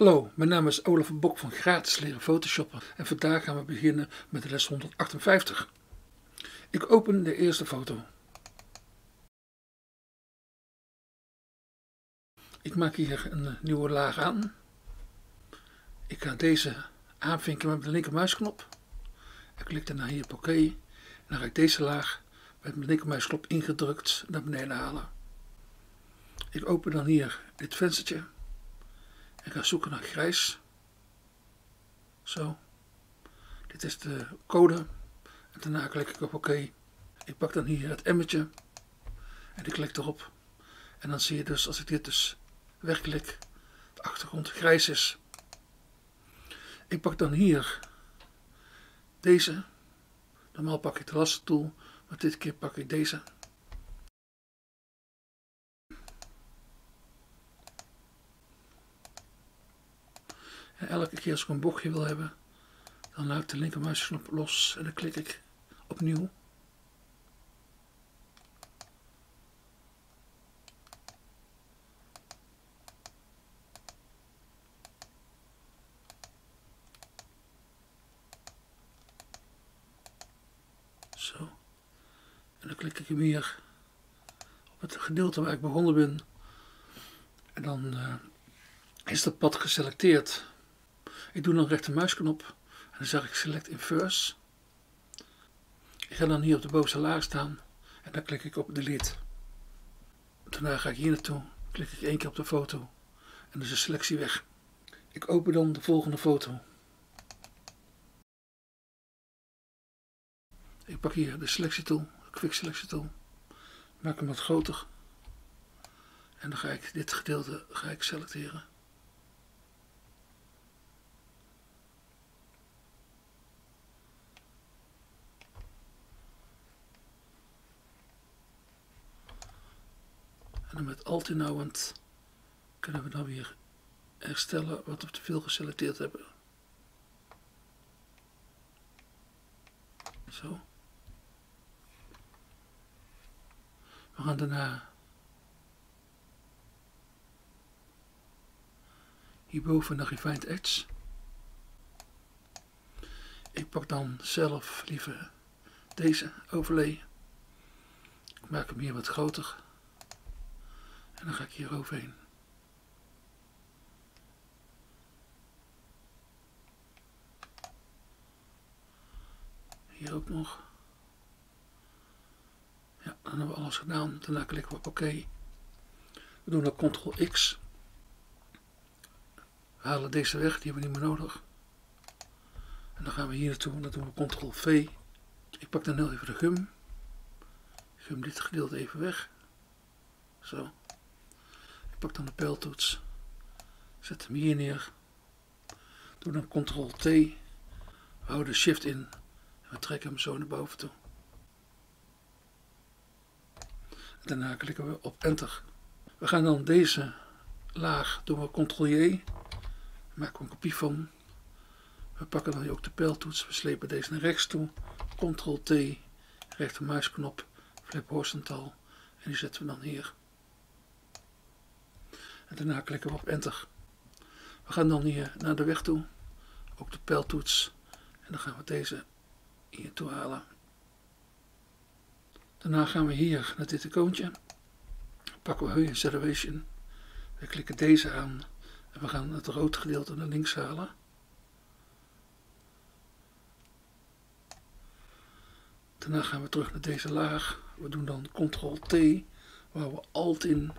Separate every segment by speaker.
Speaker 1: Hallo, mijn naam is Olaf Bok van Gratis Leren Photoshoppen en vandaag gaan we beginnen met les 158. Ik open de eerste foto. Ik maak hier een nieuwe laag aan. Ik ga deze aanvinken met de linkermuisknop. Ik klik daarna hier op OK. En dan ga ik deze laag met mijn linkermuisknop ingedrukt naar beneden halen. Ik open dan hier dit venstertje. Ik ga zoeken naar grijs. Zo. Dit is de code. En daarna klik ik op OK. Ik pak dan hier het emmertje. En ik klik erop. En dan zie je dus als ik dit dus wegklik, de achtergrond grijs is. Ik pak dan hier deze. Normaal pak ik de lastertool, maar dit keer pak ik deze. Elke keer als ik een bochtje wil hebben, dan laat ik de linkermuisknop los en dan klik ik opnieuw. Zo. En dan klik ik hem hier op het gedeelte waar ik begonnen ben. En dan uh, is dat pad geselecteerd. Ik doe dan rechtermuisknop en dan zeg ik select inverse. Ik ga dan hier op de bovenste laag staan en dan klik ik op delete. Daarna ga ik hier naartoe, klik ik één keer op de foto en dan is de selectie weg. Ik open dan de volgende foto. Ik pak hier de selectietool, de quick selectietool, maak hem wat groter en dan ga ik dit gedeelte ga ik selecteren. En met Alt kunnen we dan weer herstellen wat we te veel geselecteerd hebben. Zo. We gaan daarna hierboven naar Refined Edge. Ik pak dan zelf liever deze overlay. Ik maak hem hier wat groter. En dan ga ik hier overheen. Hier ook nog. Ja, dan hebben we alles gedaan. Daarna klikken we op OK. We doen dan Ctrl X. We halen deze weg, die hebben we niet meer nodig. En dan gaan we hier naartoe en dan doen we Ctrl V. Ik pak dan heel even de gum. Gum dit gedeelte even weg. Zo pak dan de pijltoets, zet hem hier neer, doe dan Ctrl T, we houden Shift in. En we trekken hem zo naar boven toe. Daarna klikken we op Enter. We gaan dan deze laag doen we Ctrl J, maken we een kopie van. We pakken dan ook de pijltoets, we slepen deze naar rechts toe, Ctrl T, rechtermuisknop, flip horizontaal. En die zetten we dan hier. En daarna klikken we op enter. We gaan dan hier naar de weg toe. Ook de pijltoets. En dan gaan we deze hier toe halen. Daarna gaan we hier naar dit icoontje. Pakken we Hue Acceleration. We klikken deze aan. En we gaan het rood gedeelte naar links halen. Daarna gaan we terug naar deze laag. We doen dan Ctrl T. Waar we Alt in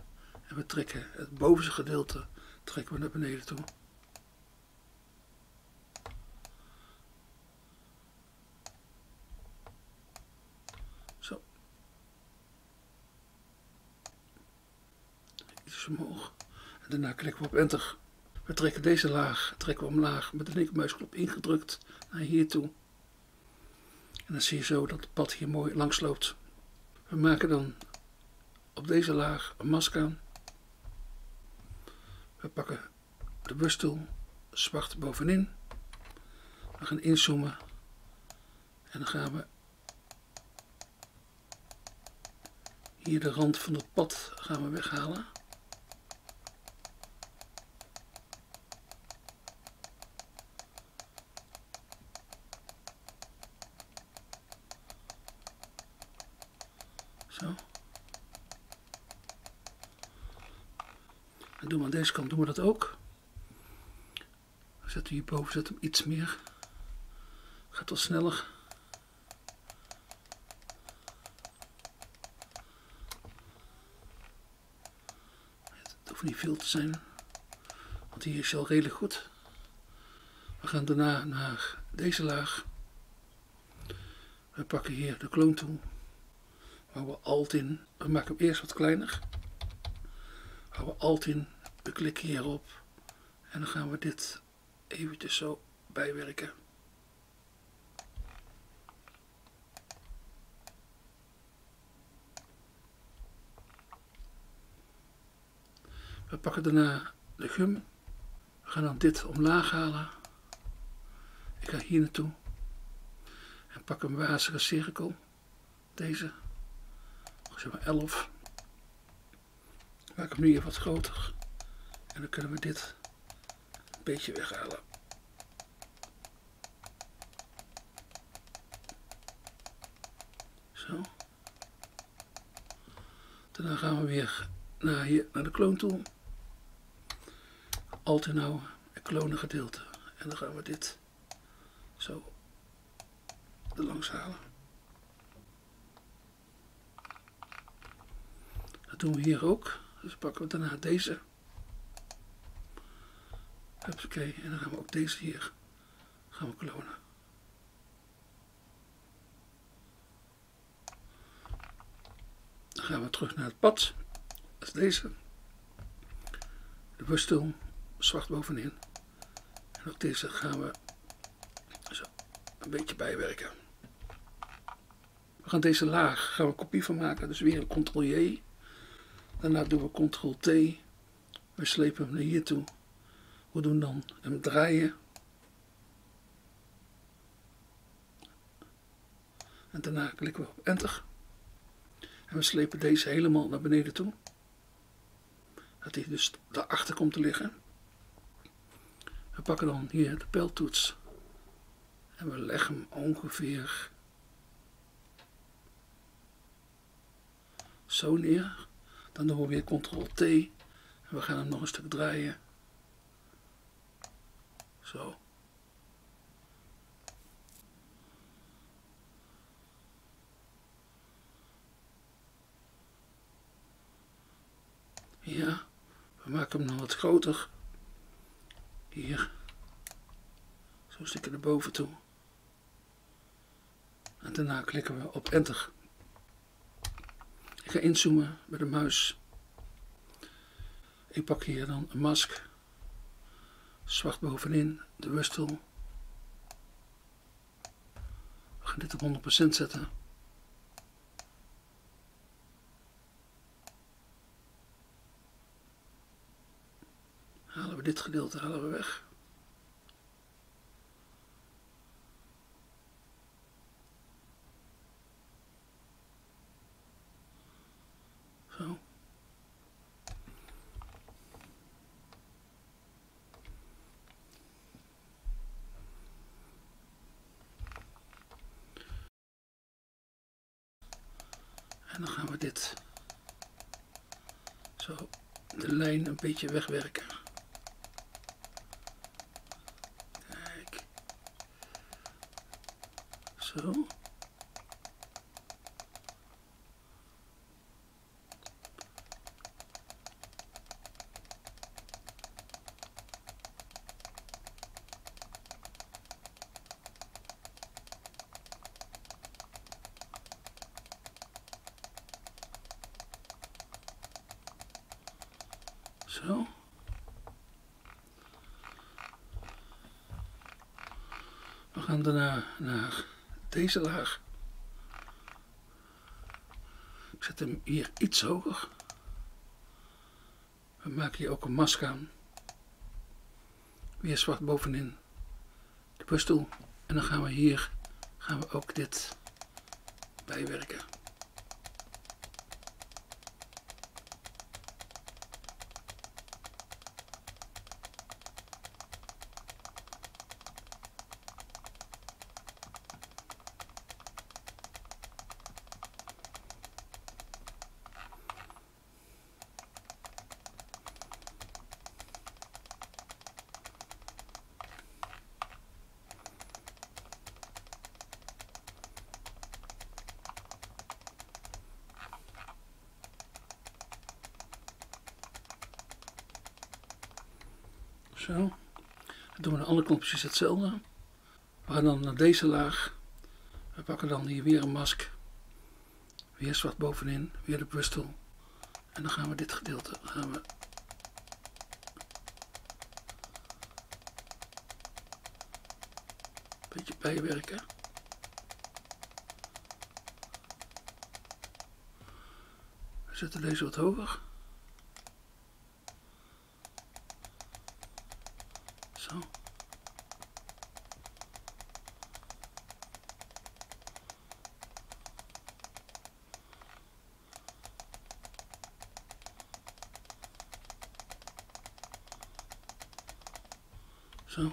Speaker 1: en we trekken het bovenste gedeelte trekken we naar beneden toe. Zo. Iets omhoog. En daarna klikken we op enter. We trekken deze laag, trekken we omlaag met de linkermuisknop ingedrukt naar hier toe. En dan zie je zo dat het pad hier mooi langs loopt. We maken dan op deze laag een mask aan. We pakken de bustool zwart bovenin. We gaan inzoomen. En dan gaan we hier de rand van het pad gaan we weghalen. Doen we aan deze kant doen we dat ook. Zet hem hierboven, zet hem iets meer. Gaat wat sneller. Het hoeft niet veel te zijn, want hier is al redelijk goed. We gaan daarna naar deze laag. We pakken hier de kloon toe. Waar we alt in. We maken hem eerst wat kleiner. We alt in. We klikken hierop. En dan gaan we dit eventjes zo bijwerken. We pakken daarna de gum. We gaan dan dit omlaag halen. Ik ga hier naartoe. En pak een wazige cirkel. Deze. Zeg maar 11. Maak hem nu even wat groter. En dan kunnen we dit een beetje weghalen. Zo. Daarna gaan we weer naar, hier, naar de kloon toe. Alt inhouden en klonen gedeelte. En dan gaan we dit zo er langs halen. Dat doen we hier ook. Dus pakken we daarna deze. Oké, en dan gaan we ook deze hier gaan we klonen. Dan gaan we terug naar het pad. Dat is deze. De busstoel, zwart bovenin. En ook deze gaan we zo een beetje bijwerken. We gaan deze laag gaan we een kopie van maken. Dus weer een ctrl-j. Daarna doen we ctrl-t. We slepen hem naar hier toe. We doen dan hem draaien. En daarna klikken we op enter. En we slepen deze helemaal naar beneden toe. Dat hij dus daarachter komt te liggen. We pakken dan hier de pijltoets. En we leggen hem ongeveer zo neer. Dan doen we weer ctrl T. En we gaan hem nog een stuk draaien. Zo. Ja, we maken hem nog wat groter. Hier. Zo stikken naar boven toe. En daarna klikken we op enter. Ik ga inzoomen met de muis. Ik pak hier dan een mask. Zwart bovenin, de wurstel. We gaan dit op 100% zetten. Halen we dit gedeelte halen we weg. Zo. En dan gaan we dit zo de lijn een beetje wegwerken. Kijk. Zo. We gaan daarna naar deze laag. Ik zet hem hier iets hoger. We maken hier ook een mask aan. Weer zwart bovenin de busstoel. En dan gaan we hier gaan we ook dit bijwerken. Alle knopjes hetzelfde. We gaan dan naar deze laag. We pakken dan hier weer een mask. Weer zwart bovenin. Weer de bristol. En dan gaan we dit gedeelte gaan we een beetje bijwerken. We zetten deze wat hoger. Zo. Zo.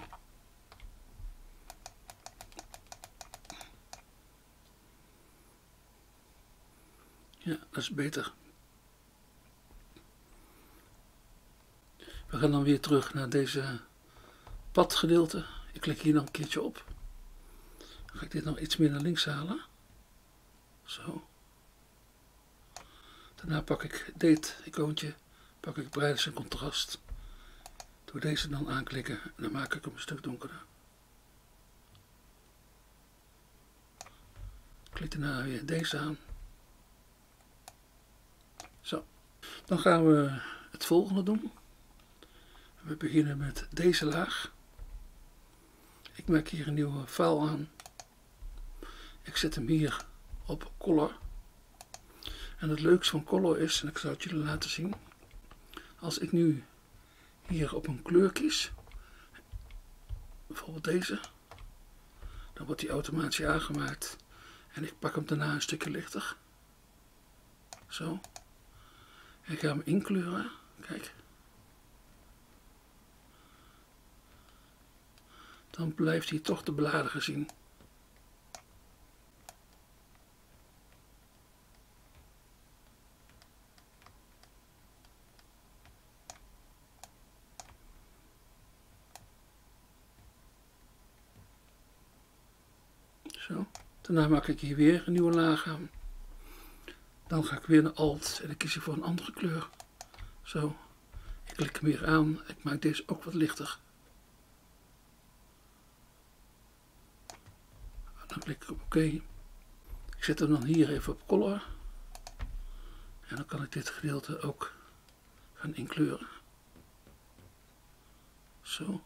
Speaker 1: Ja, dat is beter. We gaan dan weer terug naar deze padgedeelte. Ik klik hier nog een keertje op. Dan ga ik dit nog iets meer naar links halen. Zo. Daarna pak ik dit icoontje, pak ik brightness en contrast. Door deze dan aanklikken en dan maak ik hem een stuk donkerder. Klik daarna weer deze aan. Zo. Dan gaan we het volgende doen. We beginnen met deze laag. Ik maak hier een nieuwe file aan. Ik zet hem hier op color. En het leukste van color is, en ik zal het jullie laten zien. Als ik nu hier op een kleur kies, bijvoorbeeld deze, dan wordt die automatisch aangemaakt. En ik pak hem daarna een stukje lichter. Zo. Ik ga hem inkleuren. Kijk. Dan blijft hij toch de bladeren zien. Zo. Daarna maak ik hier weer een nieuwe laag aan. Dan ga ik weer naar Alt en dan kies ik voor een andere kleur. Zo. Ik klik hem weer aan. Ik maak deze ook wat lichter. Dan klik ik op oké. Ik zet hem dan hier even op color. En dan kan ik dit gedeelte ook gaan inkleuren. Zo.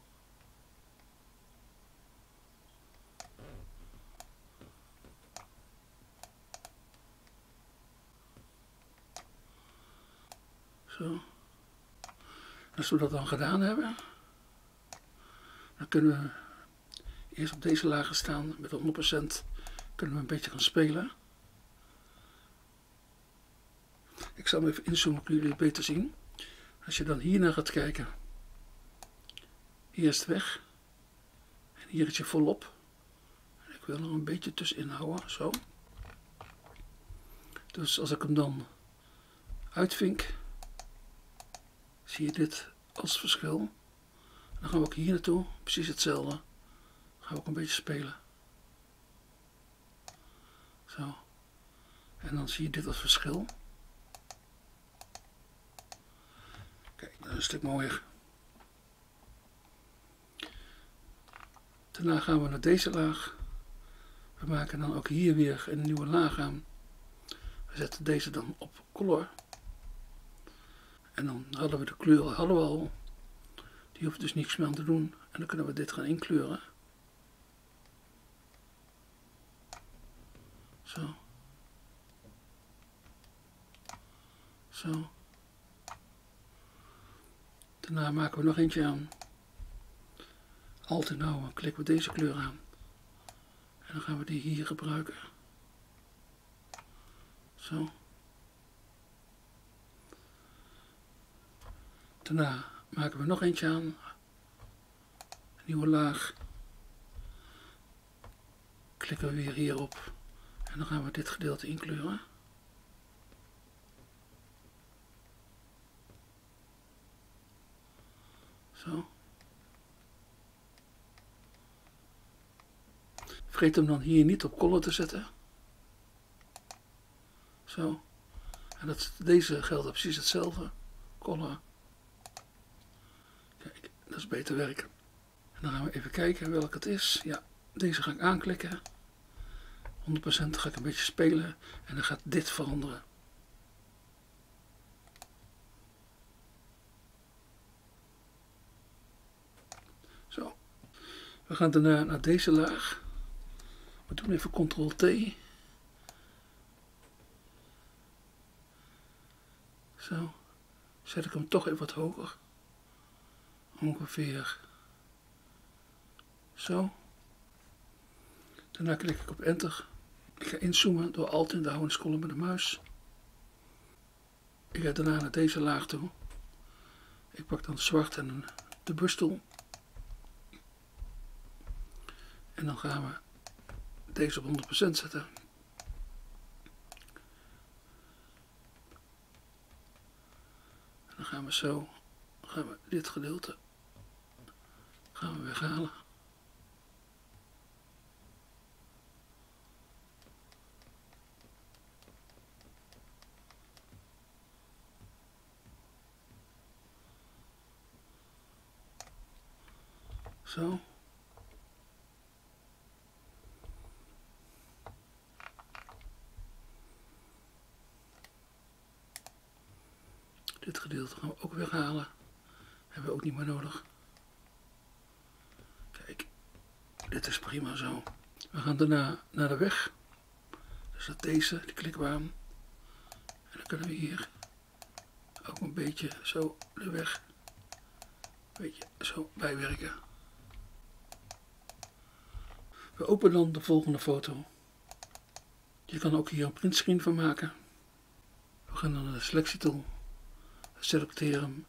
Speaker 1: Als we dat dan gedaan hebben, dan kunnen we eerst op deze lagen staan met 100% kunnen we een beetje gaan spelen. Ik zal hem even inzoomen, kunnen jullie het beter zien. Als je dan hier naar gaat kijken, het weg. En hier is je volop. Ik wil er een beetje tussenin houden, zo. Dus als ik hem dan uitvink, zie je dit als verschil. Dan gaan we ook hier naartoe, precies hetzelfde. Dan gaan we ook een beetje spelen. Zo. En dan zie je dit als verschil. Kijk, dat is een stuk mooier. Daarna gaan we naar deze laag. We maken dan ook hier weer een nieuwe laag aan. We zetten deze dan op color. En dan hadden we de kleur hadden al. Die hoeft dus niks meer aan te doen. En dan kunnen we dit gaan inkleuren. Zo. Zo. Daarna maken we nog eentje aan. Alt en nou, klikken we deze kleur aan. En dan gaan we die hier gebruiken. Zo. Daarna maken we nog eentje aan. Nieuwe laag. Klikken we weer hierop. En dan gaan we dit gedeelte inkleuren. Zo. Vergeet hem dan hier niet op color te zetten. Zo. En dat, deze geldt precies hetzelfde. Color. Is beter werken. En dan gaan we even kijken welke het is. Ja, deze ga ik aanklikken. 100% ga ik een beetje spelen en dan gaat dit veranderen. Zo. We gaan daarna naar deze laag. We doen even Ctrl-T. Zo. Zet ik hem toch even wat hoger. Ongeveer zo. Daarna klik ik op Enter. Ik ga inzoomen door Alt in de houden met de muis. Ik ga daarna naar deze laag toe. Ik pak dan zwart en de bustel. En dan gaan we deze op 100% zetten. En dan gaan we zo, gaan we dit gedeelte gaan we weghalen. Zo. Dit gedeelte gaan we ook weghalen. Hebben we ook niet meer nodig. Kijk, dit is prima zo. We gaan daarna naar de weg. Dus dat deze, die klikken we aan. En dan kunnen we hier ook een beetje zo de weg een beetje zo bijwerken. We openen dan de volgende foto. Je kan ook hier een printscreen van maken. We gaan dan naar de selectietool. Selecteren.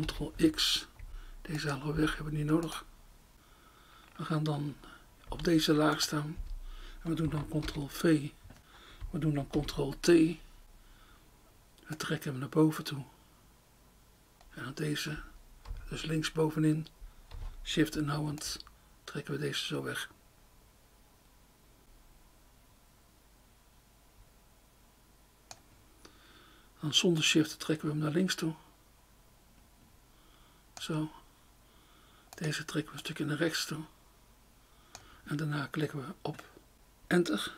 Speaker 1: Ctrl X. Deze halen we weg, hebben we niet nodig. We gaan dan op deze laag staan. En we doen dan Ctrl V. We doen dan Ctrl T. We trekken hem naar boven toe. En dan deze, dus links bovenin, Shift en houdend, trekken we deze zo weg. Dan zonder shift trekken we hem naar links toe. Zo. Deze trekken we een stukje naar rechts toe. En daarna klikken we op Enter.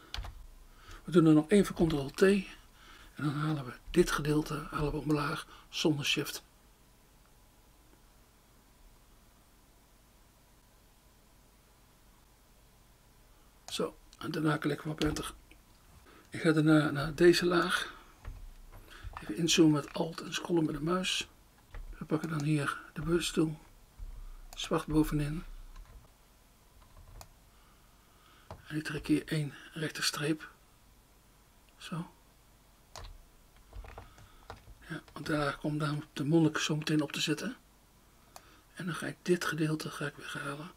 Speaker 1: We doen er nog even Ctrl T. En dan halen we dit gedeelte halen we omlaag zonder shift. Zo, en daarna klikken we op Enter. Ik ga daarna naar deze laag. Even inzoomen met Alt en scrollen met de muis. We pakken dan hier de bewuststoel. Zwart bovenin. En ik trek hier één rechte streep. Zo. Ja, want daar komt dan de monnik zo meteen op te zitten. En dan ga ik dit gedeelte ga ik weghalen.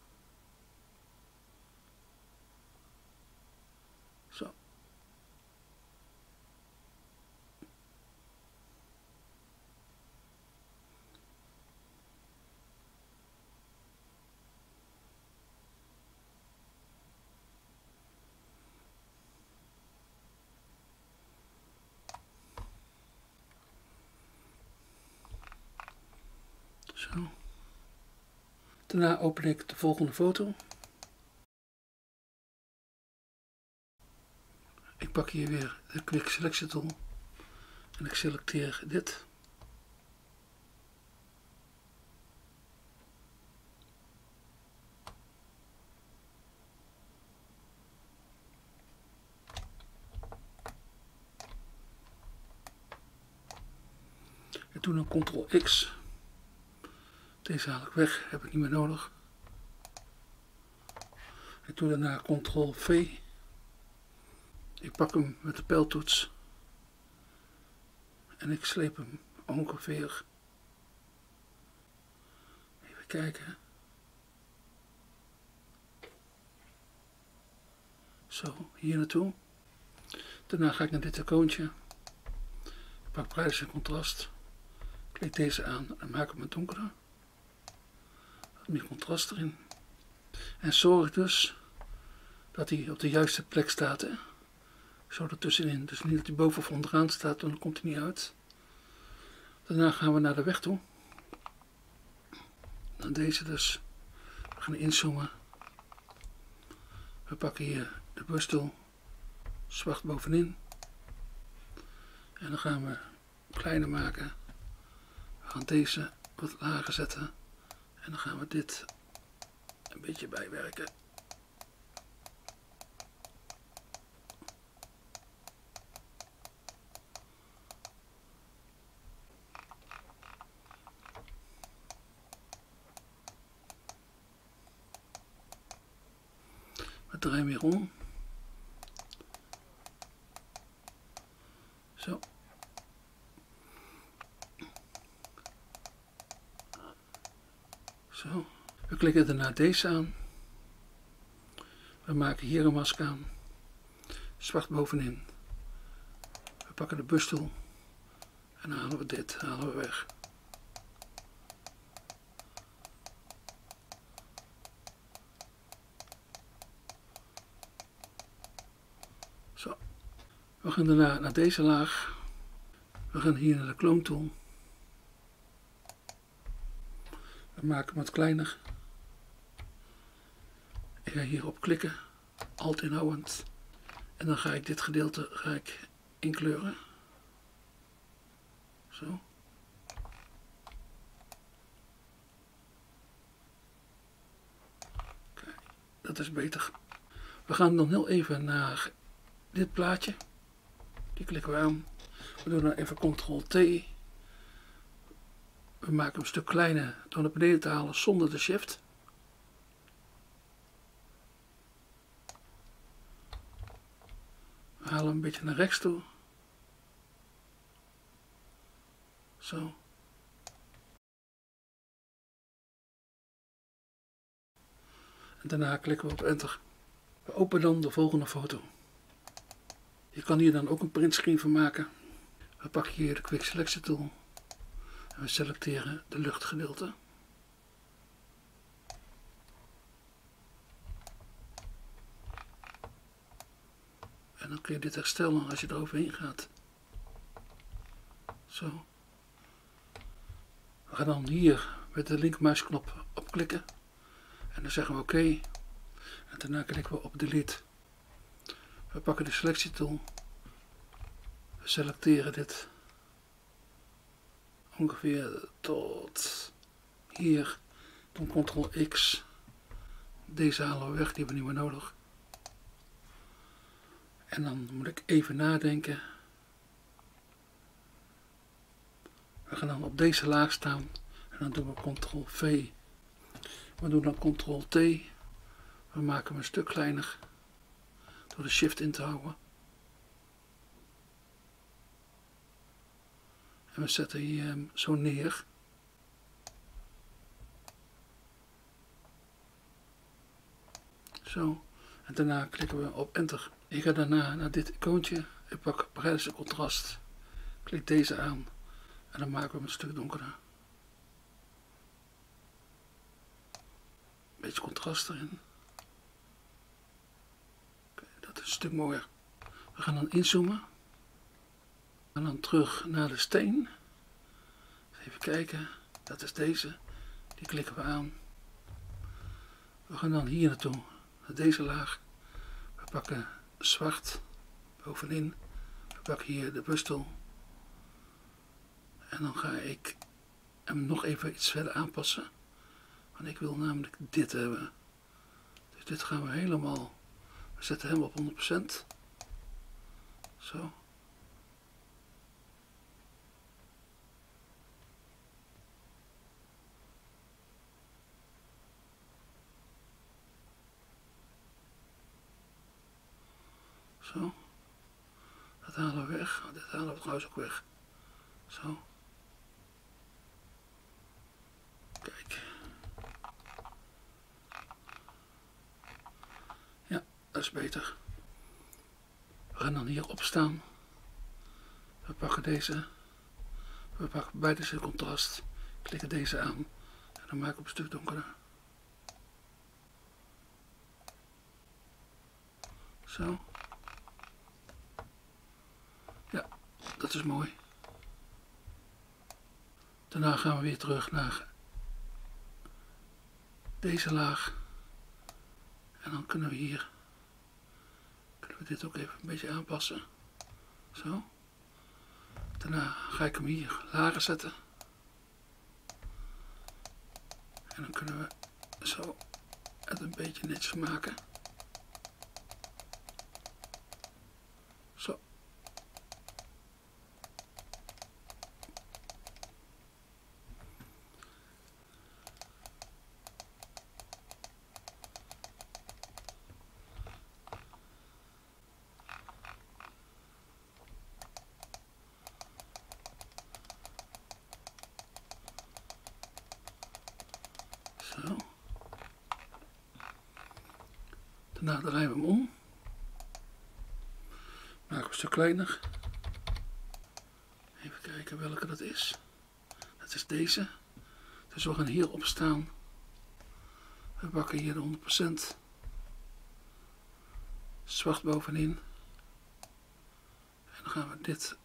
Speaker 1: Zo. Daarna open ik de volgende foto. Ik pak hier weer de Quick Selection tool en ik selecteer dit. Ik doe dan Ctrl X deze haal ik weg, heb ik niet meer nodig. Ik doe daarna Ctrl V. Ik pak hem met de pijltoets. En ik sleep hem ongeveer. Even kijken. Zo, hier naartoe. Daarna ga ik naar dit icoontje. Ik pak prijs en contrast. Klik deze aan en maak hem donkerder meer contrast erin. En zorg dus dat hij op de juiste plek staat. Hè? Zo ertussenin. Dus niet dat hij boven of onderaan staat, dan komt hij niet uit. Daarna gaan we naar de weg toe. naar deze dus. We gaan inzoomen. We pakken hier de bustel zwart bovenin. En dan gaan we kleiner maken. We gaan deze wat lager zetten. En dan gaan we dit een beetje bijwerken. We draaien weer om. Zo. Zo. We klikken daarna deze aan. We maken hier een mask aan. Zwart bovenin. We pakken de bustel. En dan halen we dit halen we weg. Zo. We gaan daarna naar deze laag. We gaan hier naar de kloontool. We maken hem wat kleiner. Ik ga hierop klikken, alt inhoudend. En dan ga ik dit gedeelte ga ik inkleuren. Zo. Kijk, dat is beter. We gaan dan heel even naar dit plaatje. Die klikken we aan. We doen dan even Ctrl-T. We maken hem een stuk kleiner door naar beneden te halen zonder de shift. We halen hem een beetje naar rechts toe. Zo. En daarna klikken we op enter. We openen dan de volgende foto. Je kan hier dan ook een printscreen van maken. We pakken hier de Quick Selection tool. En we selecteren de luchtgedeelte. En dan kun je dit herstellen als je er overheen gaat. Zo. We gaan dan hier met de linkermuisknop op klikken. En dan zeggen we oké. En daarna klikken we op delete. We pakken de selectietool. We selecteren dit ongeveer tot hier. Dan ctrl X. Deze halen we weg, die hebben we niet meer nodig. En dan moet ik even nadenken. We gaan dan op deze laag staan. En dan doen we ctrl V. We doen dan ctrl T. We maken hem een stuk kleiner. Door de shift in te houden. En we zetten hier hem zo neer. Zo. En daarna klikken we op enter. Ik ga daarna naar dit icoontje. Ik pak Parijse contrast. Klik deze aan. En dan maken we hem een stuk donkerder. Beetje contrast erin. Dat is een stuk mooier. We gaan dan inzoomen. En dan terug naar de steen. Even kijken. Dat is deze. Die klikken we aan. We gaan dan hier naartoe. Naar deze laag. We pakken zwart bovenin. We pakken hier de bustel. En dan ga ik hem nog even iets verder aanpassen. Want ik wil namelijk dit hebben. Dus dit gaan we helemaal... We zetten hem op 100%. Zo. Zo. Dat halen we weg. Dit halen we trouwens ook weg. Zo. Kijk. Ja, dat is beter. We gaan dan hier opstaan. We pakken deze. We pakken bij deze contrast. Klikken deze aan. En dan maken we een stuk donkerder. Zo. Ja, dat is mooi. Daarna gaan we weer terug naar deze laag. En dan kunnen we hier kunnen we dit ook even een beetje aanpassen. Zo. Daarna ga ik hem hier lager zetten. En dan kunnen we zo het een beetje netjes maken. Zo. Zo. Daarna draaien we hem om. Maken we een stuk kleiner. Even kijken welke dat is. Dat is deze. Dus we gaan hierop staan. We pakken hier de 100%. Zwart bovenin. En dan gaan we dit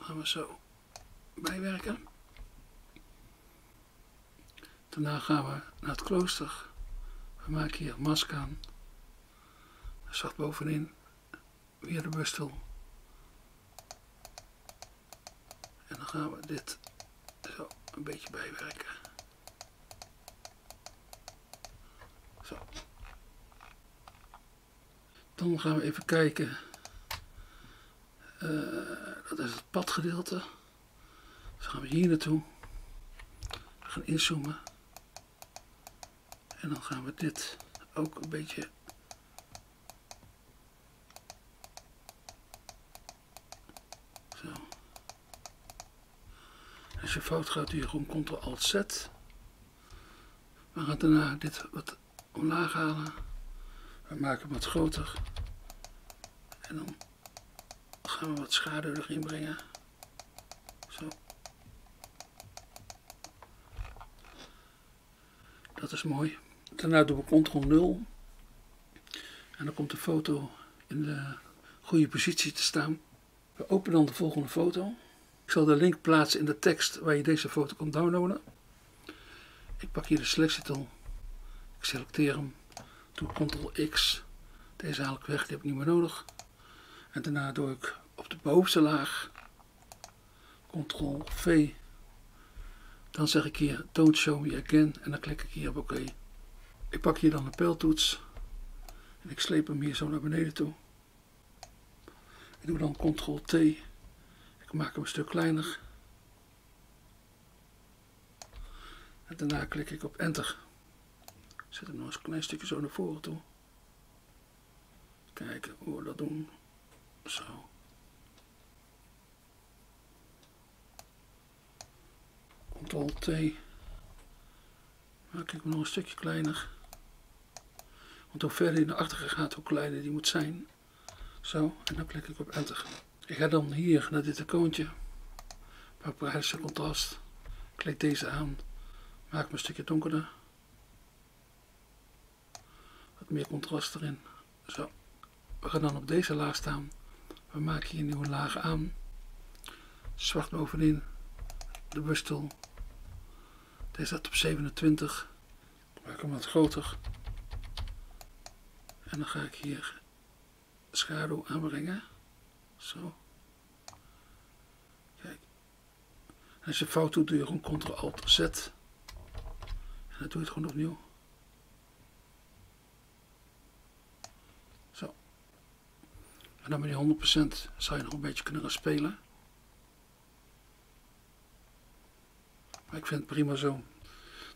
Speaker 1: gaan we zo bijwerken. Daarna gaan we naar het klooster. We maken hier een mask aan. Zacht bovenin. Weer de bustel. En dan gaan we dit zo een beetje bijwerken. Zo. Dan gaan we even kijken. Uh, dat is het padgedeelte. Dus gaan we hier naartoe. We gaan inzoomen. En dan gaan we dit ook een beetje zo. Als je fout gaat doe je gewoon Ctrl Alt Z. We gaan daarna dit wat omlaag halen. We maken hem wat groter. En dan gaan we wat schaduw erin brengen. Zo. Dat is mooi. Daarna doen we Ctrl 0. En dan komt de foto in de goede positie te staan. We openen dan de volgende foto. Ik zal de link plaatsen in de tekst waar je deze foto kan downloaden. Ik pak hier de selectietool. Ik selecteer hem. Doe Ctrl X. Deze haal ik weg, die heb ik niet meer nodig. En daarna doe ik op de bovenste laag Ctrl V. Dan zeg ik hier Don't Show Me Again en dan klik ik hier op oké. Ik pak hier dan de pijltoets en ik sleep hem hier zo naar beneden toe. Ik doe dan Ctrl T. Ik maak hem een stuk kleiner. En daarna klik ik op Enter. Zet hem nog eens een klein stukje zo naar voren toe. Kijken hoe we dat doen. Zo. Ctrl T. Maak ik hem nog een stukje kleiner. Want hoe verder je naar achteren gaat, hoe kleiner die moet zijn. Zo, en dan klik ik op Enter. Ik ga dan hier naar dit icoontje. Pak privacy contrast. Klik deze aan. Maak hem een stukje donkerder. Wat meer contrast erin. Zo. We gaan dan op deze laag staan. We maken hier een nieuwe laag aan. Zwart bovenin. De bustel. Deze staat op 27. Maak hem wat groter. En dan ga ik hier schaduw aanbrengen. Zo. Kijk. Als je fout doet, doe je gewoon Ctrl Alt Z. En dan doe je het gewoon opnieuw. Zo. En dan met die 100% zou je nog een beetje kunnen gaan spelen. Maar ik vind het prima zo.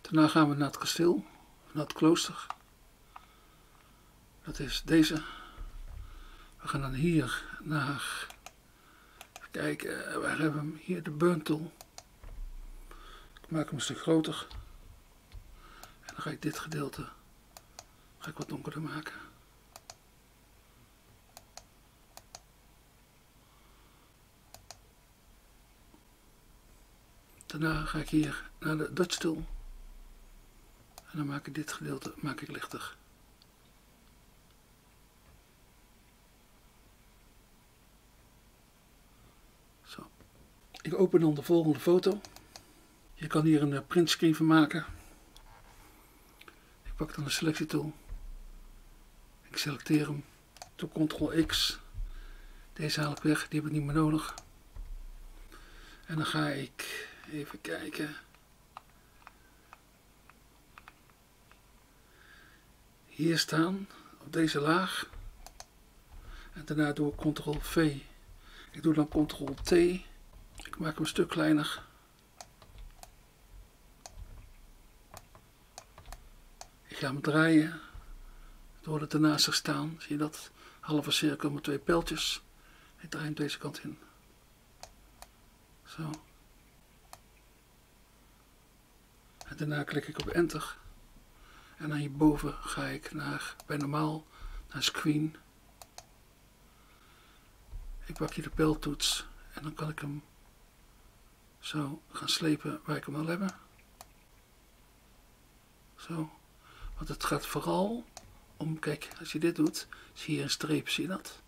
Speaker 1: Daarna gaan we naar het kasteel, naar het klooster. Dat is deze. We gaan dan hier naar, kijken, waar hebben we hem? Hier de burn tool. Ik maak hem een stuk groter. En dan ga ik dit gedeelte ga ik wat donkerder maken. Daarna ga ik hier naar de Dutch tool. En dan maak ik dit gedeelte maak ik lichter. Zo. Ik open dan de volgende foto. Je kan hier een printscreen van maken. pak dan de selectietool. Ik selecteer hem. Doe Ctrl X. Deze haal ik weg, die heb ik niet meer nodig. En dan ga ik even kijken. Hier staan, op deze laag. En daarna doe ik Ctrl V. Ik doe dan Ctrl T. Maak hem een stuk kleiner. Ik ga hem draaien. Door het ernaast te staan. Zie je dat? Halve cirkel met twee pijltjes. Ik draai hem deze kant in. Zo. En daarna klik ik op enter. En dan hierboven ga ik naar, bij normaal, naar screen. Ik pak hier de pijltoets en dan kan ik hem zo gaan slepen waar ik hem wil hebben. Zo. Want het gaat vooral om, kijk, als je dit doet, zie je een streep, zie je dat?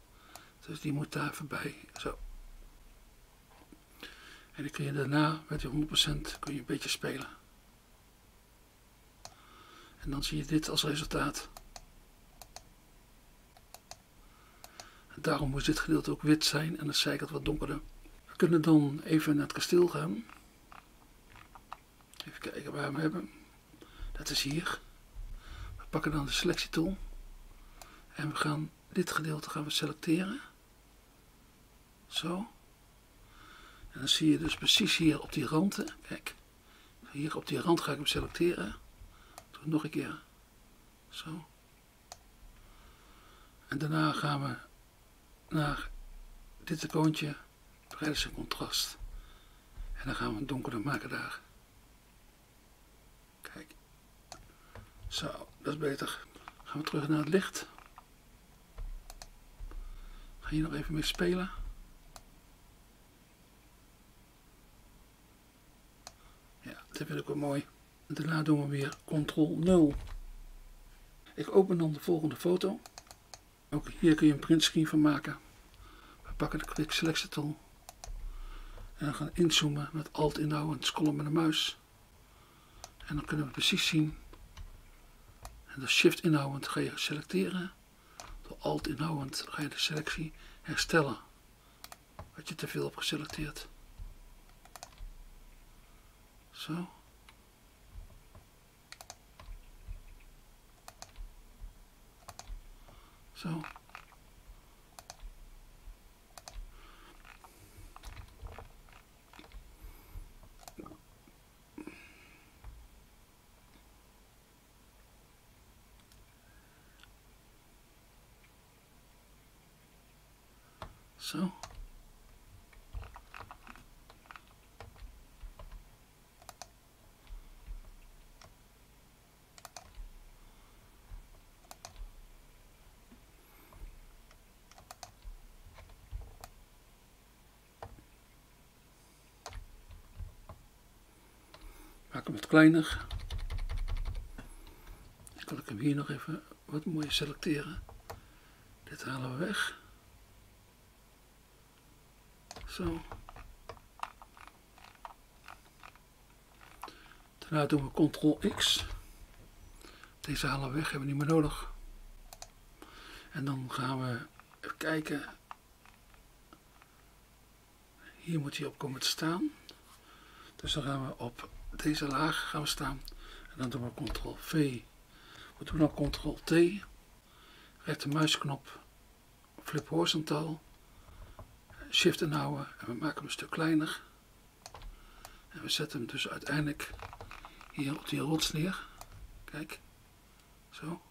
Speaker 1: Dus die moet daar voorbij, zo. En dan kun je daarna met die 100% kun je een beetje spelen. En dan zie je dit als resultaat. En daarom moest dit gedeelte ook wit zijn en de zijkant wat donkerder. Kunnen dan even naar het kasteel gaan. Even kijken waar we hem hebben. Dat is hier. We pakken dan de selectietool. En we gaan dit gedeelte gaan we selecteren. Zo. En dan zie je dus precies hier op die rand. Kijk. Hier op die rand ga ik hem selecteren. Doe nog een keer. Zo. En daarna gaan we naar dit icoontje. En contrast. En dan gaan we een donkerder maken daar. Kijk. Zo, dat is beter. Gaan we terug naar het licht. Ga hier nog even mee spelen. Ja, dat vind ik wel mooi. En daarna doen we weer Ctrl 0. Ik open dan de volgende foto. Ook hier kun je een printscreen van maken. We pakken de Quick Selection tool. En dan gaan inzoomen met Alt inhouden en scrollen met de muis. En dan kunnen we precies zien. En de Shift inhoudend ga je selecteren. Door Alt inhoudend ga je de selectie herstellen. Wat je te veel hebt geselecteerd. Zo. Zo. Zo. Maak hem wat kleiner. Dan kan ik hem hier nog even wat mooier selecteren. Dit halen we weg. Zo. Daarna doen we Ctrl X. Deze halen we weg, hebben we niet meer nodig. En dan gaan we even kijken. Hier moet hij op komen te staan. Dus dan gaan we op deze laag gaan staan. En dan doen we Ctrl V. We doen dan Ctrl T. Rechtermuisknop. Flip horizontaal. Shift inhouden en we maken hem een stuk kleiner. En we zetten hem dus uiteindelijk hier op die rots neer. Kijk, zo.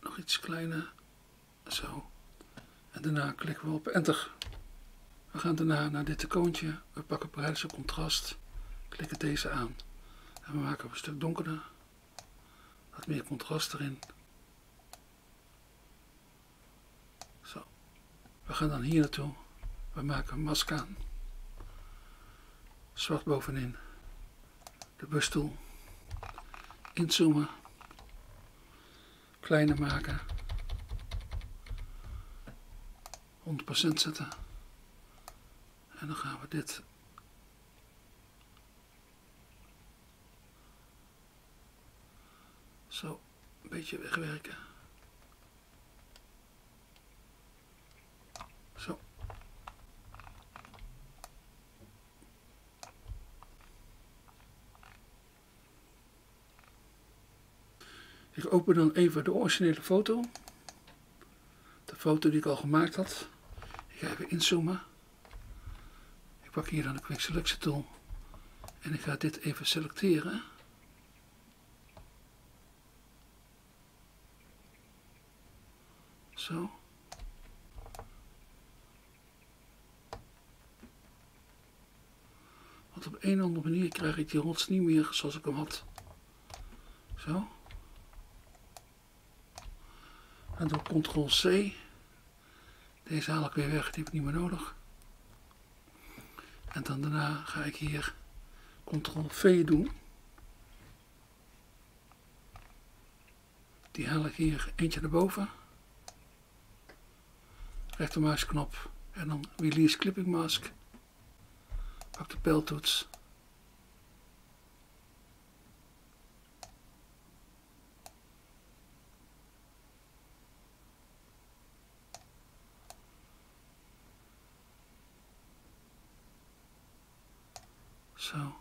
Speaker 1: Nog iets kleiner, zo. En daarna klikken we op enter. We gaan daarna naar dit icoontje. We pakken Parijse contrast. Klikken deze aan. En we maken hem een stuk donkerder. Wat meer contrast erin. We gaan dan hier naartoe. We maken een mask aan. Zwart bovenin. De bustoel. Inzoomen. Kleiner maken. 100% zetten. En dan gaan we dit zo een beetje wegwerken. Ik open dan even de originele foto. De foto die ik al gemaakt had. Ik ga even inzoomen. Ik pak hier dan de Quick Selection Tool. En ik ga dit even selecteren. Zo. Want op een of andere manier krijg ik die rots niet meer zoals ik hem had. Zo. En door Ctrl C. Deze haal ik weer weg, die heb ik niet meer nodig. En dan daarna ga ik hier Ctrl V doen. Die haal ik hier eentje naar boven. Rechtermuisknop en dan Release Clipping Mask. Pak de pijltoets. Zo.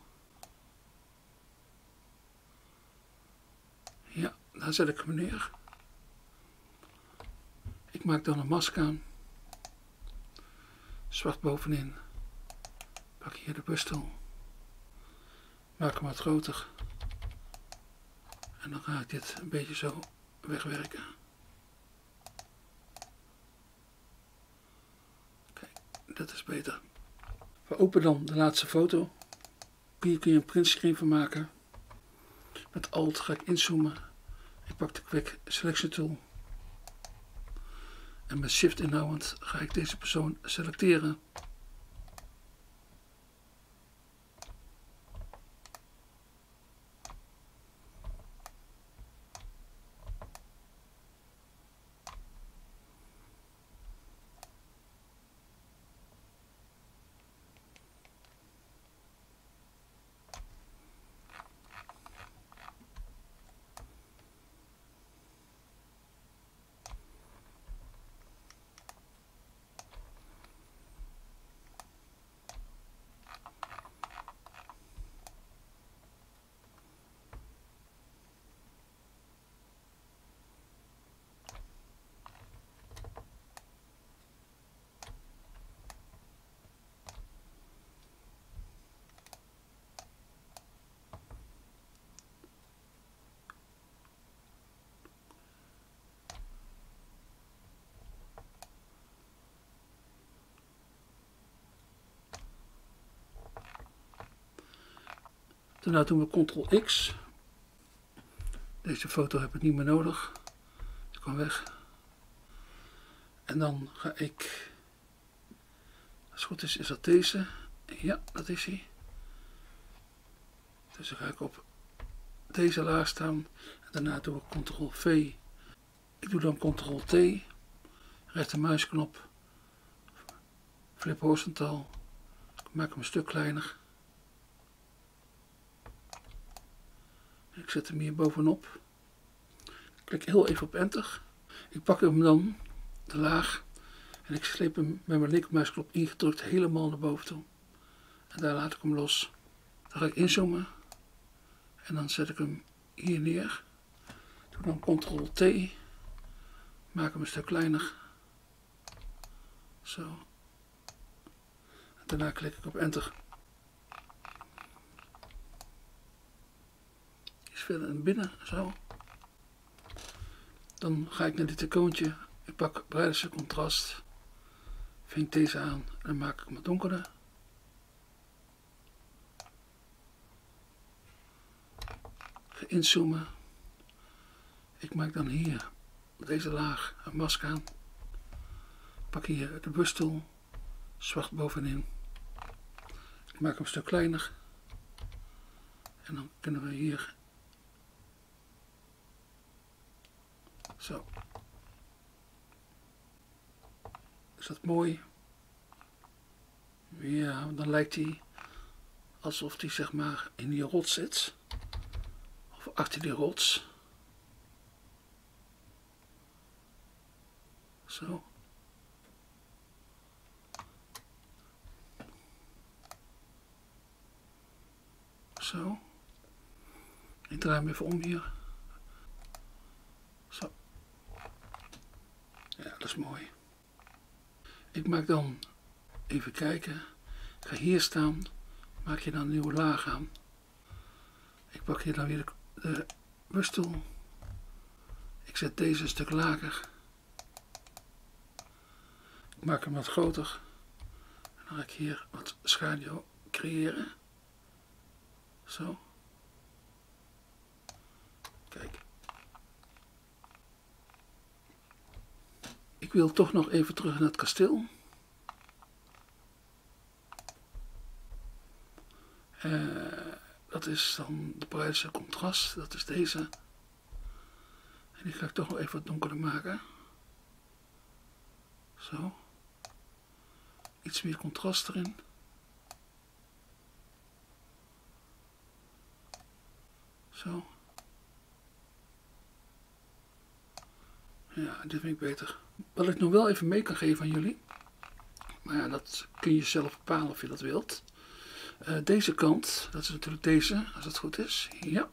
Speaker 1: Ja, daar zet ik hem neer. Ik maak dan een mask aan. Zwart bovenin. Pak hier de bustel. Maak hem wat groter. En dan ga ik dit een beetje zo wegwerken. Kijk, dat is beter. We openen dan de laatste foto. Hier kun je een printscreen van maken. Met Alt ga ik inzoomen. Ik pak de Quick Selection Tool. En met Shift inhoudend ga ik deze persoon selecteren. Daarna doen we Ctrl X. Deze foto heb ik niet meer nodig. Die kan weg. En dan ga ik, als het goed is, is dat deze. Ja, dat is hij. Dus dan ga ik op deze laag staan. En daarna doe ik Ctrl V. Ik doe dan Ctrl T. Rechtermuisknop. Flip horizontaal. Ik maak hem een stuk kleiner. Ik zet hem hier bovenop. Klik heel even op enter. Ik pak hem dan, de laag, en ik sleep hem met mijn linkermuisknop ingedrukt helemaal naar boven toe. En daar laat ik hem los. Dan ga ik inzoomen. En dan zet ik hem hier neer. Doe dan Ctrl T. Maak hem een stuk kleiner. Zo. En daarna klik ik op enter. Verder naar binnen, zo. Dan ga ik naar dit icoontje. Ik pak breidste contrast. Vink deze aan en maak ik hem donkerder. Ga inzoomen. Ik maak dan hier deze laag een mask aan. Pak hier de bustel, zwart bovenin. Ik maak hem een stuk kleiner. En dan kunnen we hier Zo. Is dat mooi? Ja, dan lijkt hij alsof hij zeg maar in die rots zit. Of achter die rots. Zo. Zo. Ik draai hem even om hier. Dat is mooi. Ik maak dan, even kijken, ik ga hier staan, maak je dan een nieuwe laag aan. Ik pak hier dan weer de, de Ik zet deze een stuk lager. Ik maak hem wat groter. En dan ga ik hier wat schaduw creëren. Zo. Kijk. Ik wil toch nog even terug naar het kasteel. Uh, dat is dan de Parijse contrast. Dat is deze. En die ga ik toch nog even wat donkerder maken. Zo. Iets meer contrast erin. Zo. Ja, dit vind ik beter. Wat ik nog wel even mee kan geven aan jullie. Maar ja, dat kun je zelf bepalen of je dat wilt. Uh, deze kant, dat is natuurlijk deze, als het goed is. Ja.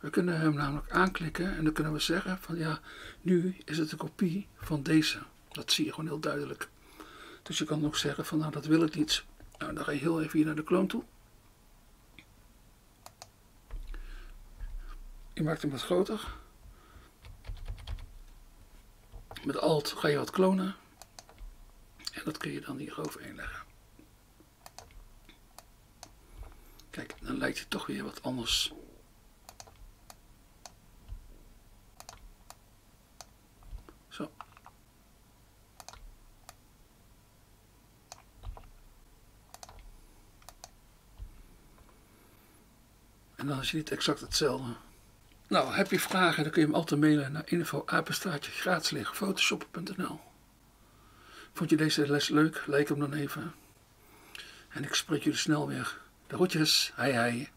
Speaker 1: We kunnen hem namelijk aanklikken en dan kunnen we zeggen van ja, nu is het een kopie van deze. Dat zie je gewoon heel duidelijk. Dus je kan ook zeggen van nou dat wil ik niet. Nou, dan ga je heel even hier naar de kloon toe. Je maakt hem wat groter. Met Alt ga je wat klonen. En dat kun je dan hier overheen leggen. Kijk, dan lijkt hij toch weer wat anders. Zo. En dan is hij niet exact hetzelfde. Nou, heb je vragen, dan kun je hem altijd mailen naar info Vond je deze les leuk? Like hem dan even. En ik spreek jullie snel weer. De groetjes. Hei hei.